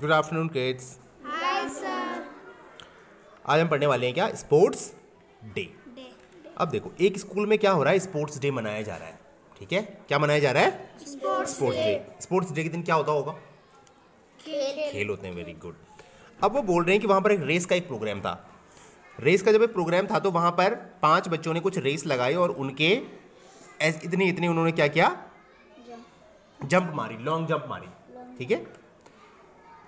Good afternoon kids आज हम पढ़ने वाले हैं क्या? स्पोर्ट्स डे अब देखो एक स्कूल में क्या हो रहा है? स्पोर्ट्स डे मनाया जा रहा है। ठीक है? क्या मनाया जा रहा है? स्पोर्ट्स डे स्पोर्ट्स डे के दिन क्या होता होगा? खेल. होते हैं वेरी गुड अब वो बोल रहे हैं कि वहाँ पर एक रेस का एक प्रोग्राम था। रेस का जब एक प्रोग्राम था तो वहाँ पर पाँच बच्चों ने कुछ रेस लगाई और उनके इतनी इतनी उन्होंने क्या किया? जंप मारी लॉन्ग जंप मारी। ठीक है?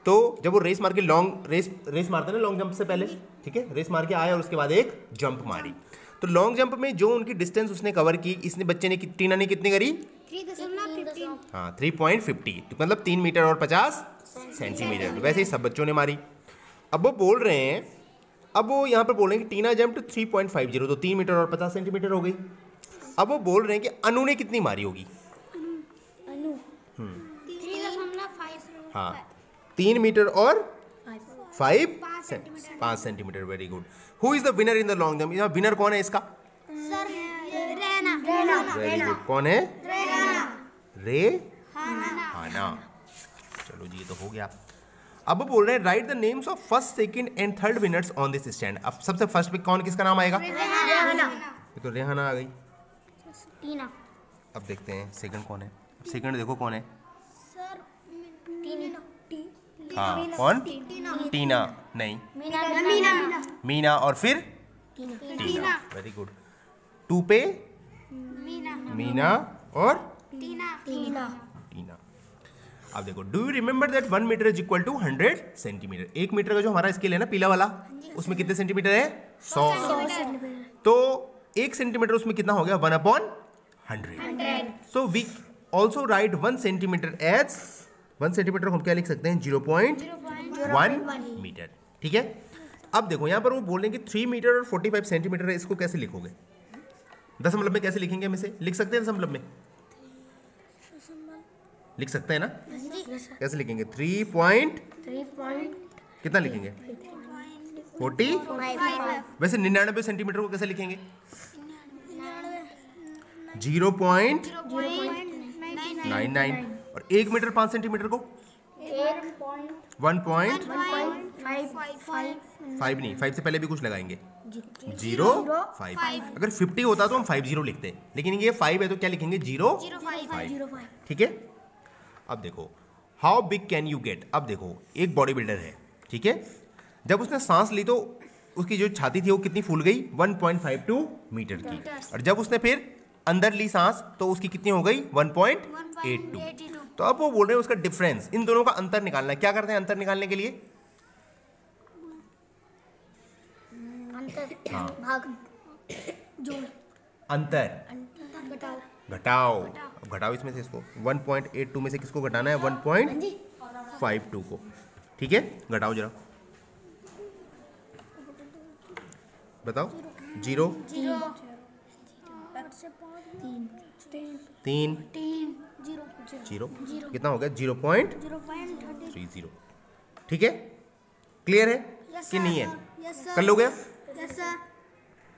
तो जब वो रेस मार के लॉन्ग रेस रेस मारते हैं ना लॉन्ग जंप से पहले ठीक है? रेस मार के आया और उसके बाद एक जंप मारी। तो लॉन्ग जंप में जो उनकी डिस्टेंस उसने कवर की इसने बच्चे ने टीना ने कितनी करी? हाँ थ्री पॉइंट फिफ्टी तो मतलब तीन मीटर और पचास सेंटीमीटर तो वैसे ही सब बच्चों ने मारी। अब वो बोल रहे हैं अब वो यहाँ पर बोल रहे हैं कि Tina jump three point five zero तो तीन मीटर और पचास सेंटीमीटर हो गई। अब वो बोल रहे हैं कि अनु ने कितनी मारी होगी? हाँ। तीन मीटर और फाइव पाँच centimetre very good who is the winner in the long यहाँ विनर कौन है इसका? वेरी गुड कौन है? रे? हाना चलो जी ये तो हो गया। अब बोल रहे हैं write the names of first second and third winners on this stand अब सबसे फ़र्स्ट पे कौन किसका नाम आएगा? ये तो रेहाना आ गई। अब देखते हैं सेकंड कौन है? सेकंड देखो कौन है। हाँ कौन? टीना नहीं। मीना और फिर? टीना। वेरी गुड टू पे मीना। और? टीना। अब देखो do you remember that one metre is equal to hundred centimetre एक मीटर का जो हमारा स्केल है ना पीला वाला उसमें कितने सेंटीमीटर है? सौ। तो एक सेंटीमीटर उसमें कितना हो गया? One upon hundred so we also write one centimetre as one centimetre हम क्या लिख सकते हैं? ज़ीरो पॉइंट वन मीटर ठीक है? अब देखो यहाँ पर वो बोल रहे हैं कि थ्री मीटर और फोर्टी फाइव सेंटीमीटर है इसको कैसे लिखोगे? दशमलव में कैसे लिखेंगे हम इसे? लिख सकते हैं दशमलव में? लिख सकते हैं ना? कैसे लिखेंगे? थ्री पॉइंट कितना लिखेंगे? फोर्टी वैसे निन्यानबे सेंटीमीटर को कैसे लिखेंगे? ज़ीरो पॉइंट नाइन नाइन और एक मीटर पाँच सेंटीमीटर को? One point? फाइव नहीं फाइव से पहले भी कुछ लगाएँगे। Zero five. अगर फिफ्टी होता तो हम फाइव ज़ीरो लिखते लेकिन ये फाइव है तो क्या लिखेंगे? Zero five. ठीक है? अब देखो how big can you get अब देखो एक बॉडी बिल्डर है ठीक है? जब उसने सांस ली तो उसकी जो छाती थी वो कितनी फूल गई? 1.52 मीटर की। और जब उसने फिर अंदर ली सांस तो उसकी कितनी हो गई? 1.82 तो अब वो बोल रहे हैं उसका डिफरेंस इन दोनों का अंतर निकालना है। क्या करते हैं अंतर निकालने के लिए? हाँ। अंतर। घटाओ। घटाओ। इसमें से इसको। 1.82 में से किसको घटाना है? 1.52 को। ठीक है? घटाओ जरा। बताओ। Zero, zero. तीन। ज़ीरो। कितना हो गया? Zero point three zero. ठीक है? क्लियर है? कि नहीं है? कर लोगे Yes.